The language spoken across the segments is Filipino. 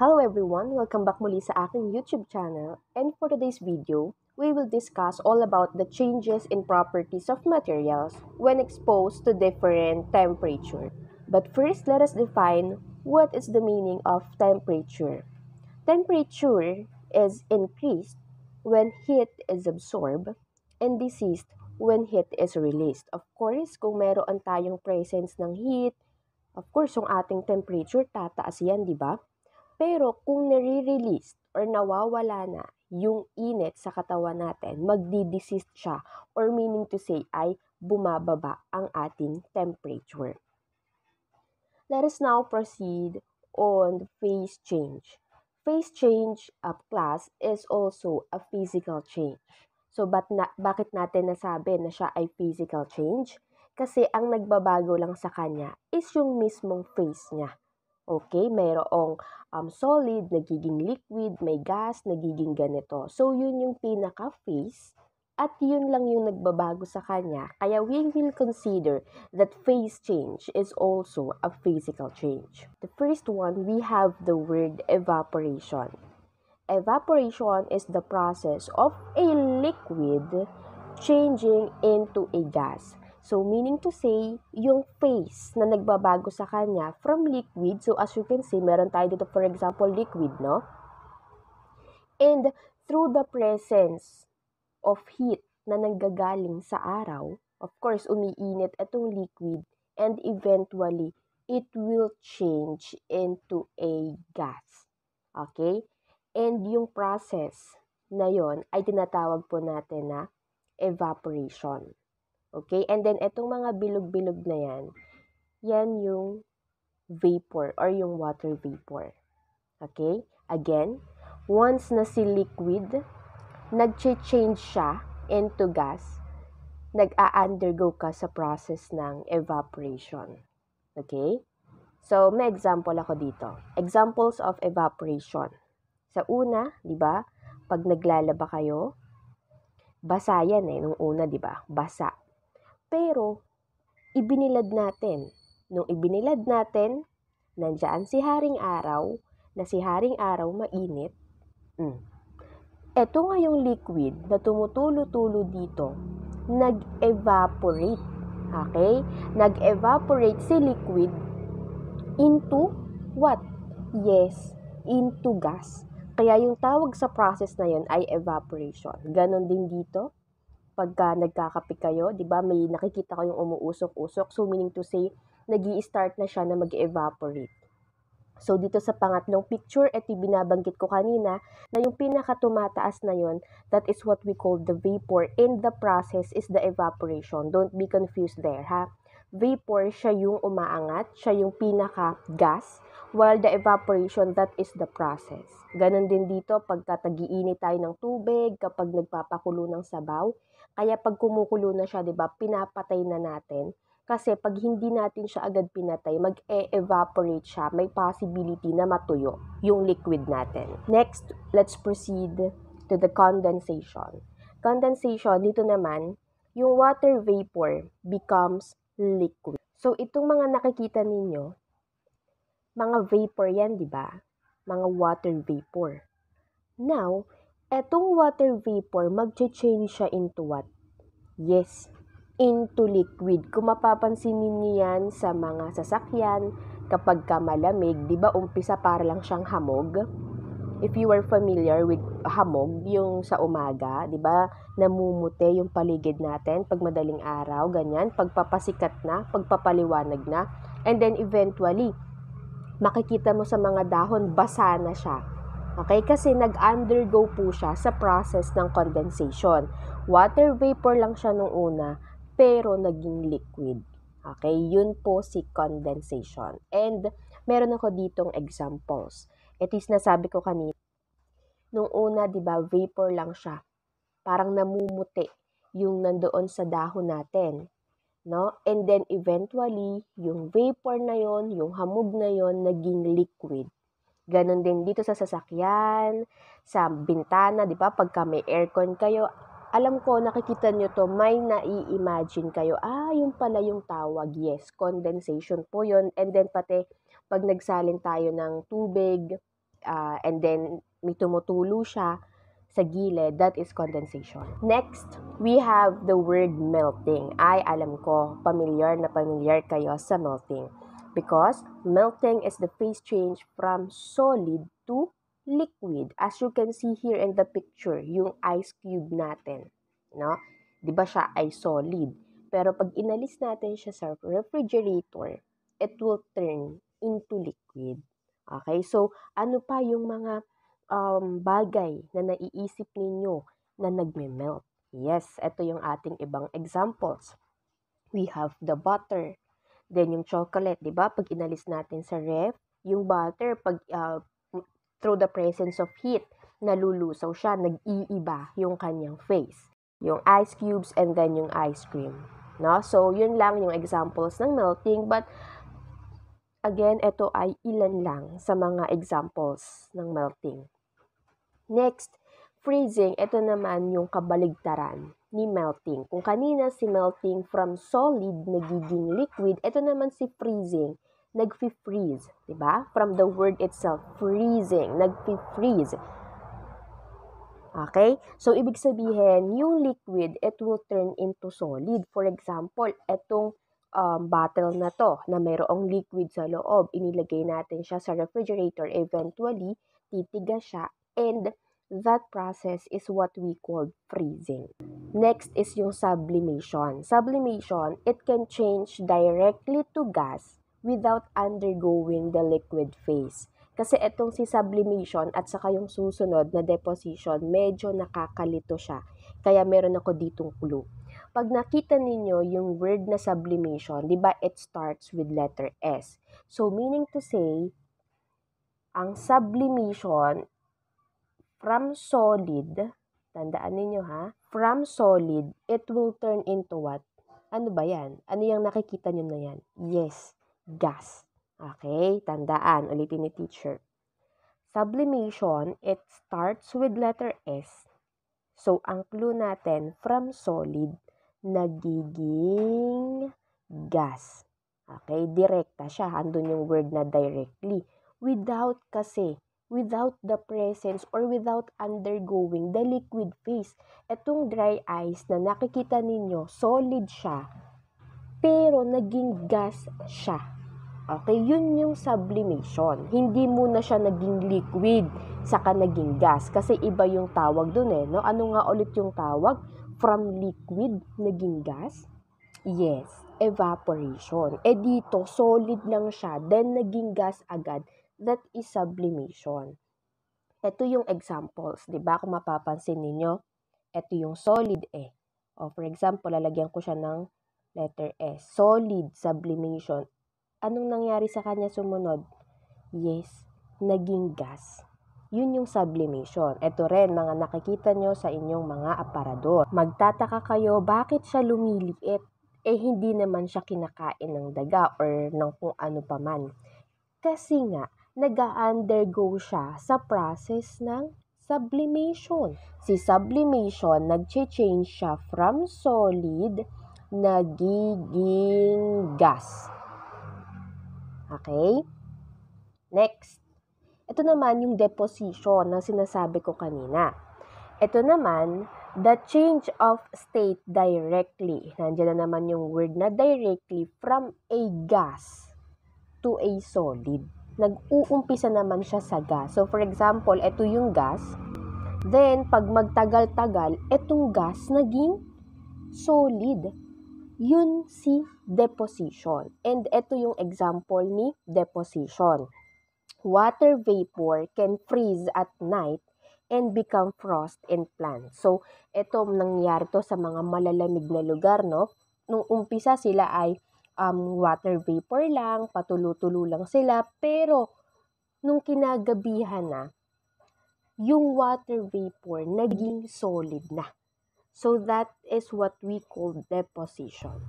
Hello everyone! Welcome back muli sa aking YouTube channel. And for today's video, we will discuss all about the changes in properties of materials when exposed to different temperature. But first, let us define what is the meaning of temperature. Temperature is increased when heat is absorbed and decreased when heat is released. Of course, kung meron tayong presence ng heat, of course, yung ating temperature tataas yan, di ba? Pero kung nare-release or nawawala na yung init sa katawan natin, magdi-desist siya or meaning to say ay bumababa ang ating temperature. Let us now proceed on phase change. Phase change of class is also a physical change. So, but na, bakit natin nasabi na siya ay physical change? Kasi ang nagbabago lang sa kanya is yung mismong phase niya. Okay, mayroong um, solid, nagiging liquid, may gas, nagiging ganito. So, yun yung pinaka-phase at yun lang yung nagbabago sa kanya. Kaya we will consider that phase change is also a physical change. The first one, we have the word evaporation. Evaporation is the process of a liquid changing into a gas. So, meaning to say, yung phase na nagbabago sa kanya from liquid, so as you can see, meron tayo dito for example, liquid, no? And through the presence of heat na nanggagaling sa araw, of course, umiinit itong liquid and eventually, it will change into a gas. Okay? And yung process na yon ay tinatawag po natin na evaporation. Okay? And then, itong mga bilog-bilog na yan, yan yung vapor or yung water vapor. Okay? Again, once na si liquid, nag-change siya into gas, nag-a-undergo ka sa process ng evaporation. Okay? So, may example ako dito. Examples of evaporation. Sa una, di ba, pag naglalaba kayo, basa yan eh, nung una, di ba? Basa. Pero, ibinilad natin. Nung ibinilad natin, nandyan si Haring Araw, na si Haring Araw mainit. Mm. Ito nga yung liquid na tumutulo-tulo dito, nag-evaporate. Okay? Nag-evaporate si liquid into what? Yes, into gas. Kaya yung tawag sa process na yun ay evaporation. Ganon din dito pagka nagkakape kayo, 'di ba? May nakikita kayong umuusok-usok. So meaning to say, nag-i-start na siya na mag-evaporate. So dito sa pangatlong picture, ito binabanggit ko kanina na yung pinakatumataas na yon, that is what we call the vapor and the process is the evaporation. Don't be confused there, ha? Vapor, siya yung umaangat, siya yung pinaka-gas, while the evaporation, that is the process. Ganon din dito, pagka tagiinit tayo ng tubig, kapag nagpapakulo ng sabaw, kaya pag kumukulo na siya, 'di ba, pinapatay na natin. Kasi pag hindi natin siya agad pinatay, mag-e-evaporate siya. May possibility na matuyo yung liquid natin. Next, let's proceed to the condensation. Condensation, dito naman, yung water vapor becomes liquid. So, itong mga nakikita ninyo, mga vapor yan, di ba? Mga water vapor. Now, etong water vapor, mag-change siya into what? Yes, into liquid. Kung mapapansin niyo yan sa mga sasakyan, kapag ka malamig, di ba umpisa para lang siyang hamog? If you are familiar with hamog, yung sa umaga, di ba, namumute yung paligid natin pag madaling araw, ganyan, pagpapasikat na, pagpapaliwanag na, and then eventually, makikita mo sa mga dahon, basa na siya Okay, kasi nag-undergo po siya sa process ng condensation. Water vapor lang siya nung una, pero naging liquid. Okay, yun po si condensation. And meron ako ditong examples. It is nasabi ko kanina. Nung una, di ba, vapor lang siya. Parang namumuti yung nandoon sa dahon natin. No? And then eventually, yung vapor na yon, yung hamog na yon, naging liquid. Ganon din dito sa sasakyan, sa bintana, di ba? Pagka may aircon kayo, alam ko, nakikita nyo to, may nai-imagine kayo, ah, yung pala yung tawag, yes, condensation po yon And then pati, pag nagsalin tayo ng tubig, uh, and then may tumutulo siya sa gilid, that is condensation. Next, we have the word melting. Ay, alam ko, familiar na familiar kayo sa melting. Because melting is the phase change from solid to liquid. As you can see here in the picture, yung ice cube natin. No? Di ba siya ay solid? Pero pag inalis natin siya sa refrigerator, it will turn into liquid. Okay? So, ano pa yung mga um, bagay na naiisip ninyo na nagme-melt. Yes, ito yung ating ibang examples. We have the butter. Then yung chocolate, 'di ba? Pag inalis natin sa ref, yung butter pag uh, through the presence of heat, nalulusaw siya, nag-iiba yung kanyang face. Yung ice cubes and then yung ice cream. No? So, yun lang yung examples ng melting but again, ito ay ilan lang sa mga examples ng melting. Next, freezing, ito naman yung kabaligtaran ni melting. Kung kanina si melting from solid nagiging liquid, ito naman si freezing, nag-freeze, di ba? From the word itself, freezing, nag-freeze. Okay? So, ibig sabihin, yung liquid, it will turn into solid. For example, itong um, bottle na to, na mayroong liquid sa loob, inilagay natin siya sa refrigerator, eventually, titigas siya and that process is what we call freezing. Next is yung sublimation. Sublimation, it can change directly to gas without undergoing the liquid phase. Kasi itong si sublimation at saka yung susunod na deposition, medyo nakakalito siya. Kaya meron ako ditong clue. Pag nakita ninyo yung word na sublimation, di ba it starts with letter S. So meaning to say, ang sublimation from solid, tandaan ninyo ha, from solid, it will turn into what? Ano ba yan? Ano yung nakikita nyo na yan? Yes, gas. Okay, tandaan, ulitin ni teacher. Sublimation, it starts with letter S. So, ang clue natin, from solid, nagiging gas. Okay, direkta siya. Andun yung word na directly. Without kasi without the presence or without undergoing the liquid phase. Itong dry ice na nakikita ninyo, solid siya, pero naging gas siya. Okay, yun yung sublimation. Hindi muna siya naging liquid, saka naging gas. Kasi iba yung tawag dun eh. No? Ano nga ulit yung tawag? From liquid, naging gas? Yes, evaporation. Eh dito, solid lang siya, then naging gas agad that is sublimation. Ito yung examples, 'di ba? Kung mapapansin ninyo, ito yung solid eh. O for example, lalagyan ko siya ng letter S. Solid sublimation. Anong nangyari sa kanya sumunod? Yes, naging gas. Yun yung sublimation. Ito rin, mga nakikita nyo sa inyong mga aparador. Magtataka kayo, bakit siya lumiliit? Eh, hindi naman siya kinakain ng daga or ng kung ano pa man. Kasi nga, nag-undergo siya sa process ng sublimation. Si sublimation, nag-change siya from solid, nagiging gas. Okay? Next. Ito naman yung deposition na sinasabi ko kanina. Ito naman, the change of state directly. Nandiyan na naman yung word na directly from a gas to a solid nag-uumpisa naman siya sa gas. So, for example, ito yung gas. Then, pag magtagal-tagal, itong gas naging solid. Yun si deposition. And ito yung example ni deposition. Water vapor can freeze at night and become frost in plants. So, ito nangyari to sa mga malalamig na lugar, no? Nung umpisa sila ay um, water vapor lang, patulo-tulo lang sila, pero nung kinagabihan na, yung water vapor naging solid na. So that is what we call deposition.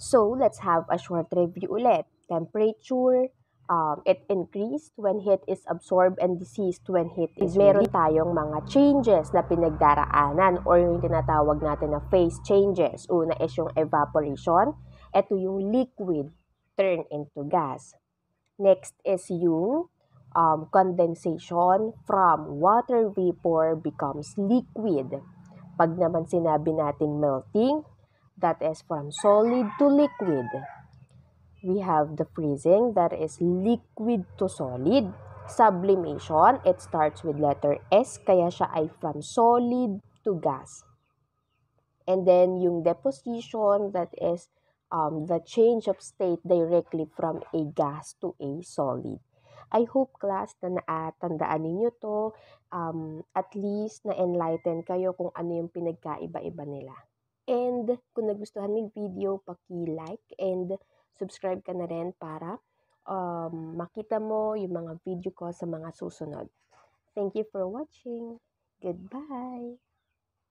So let's have a short review ulit. Temperature, um, it increased when heat is absorbed and decreased when heat is meron tayong mga changes na pinagdaraanan or yung tinatawag natin na phase changes. Una is yung evaporation, ito yung liquid turn into gas. Next is yung um, condensation from water vapor becomes liquid. Pag naman sinabi nating melting, that is from solid to liquid. We have the freezing, that is liquid to solid. Sublimation, it starts with letter S, kaya siya ay from solid to gas. And then yung deposition, that is um, the change of state directly from a gas to a solid. I hope class na naatandaan ninyo to, um, at least na-enlighten kayo kung ano yung pinagkaiba-iba nila. And kung nagustuhan mo video, paki-like and subscribe ka na rin para um, makita mo yung mga video ko sa mga susunod. Thank you for watching. Goodbye!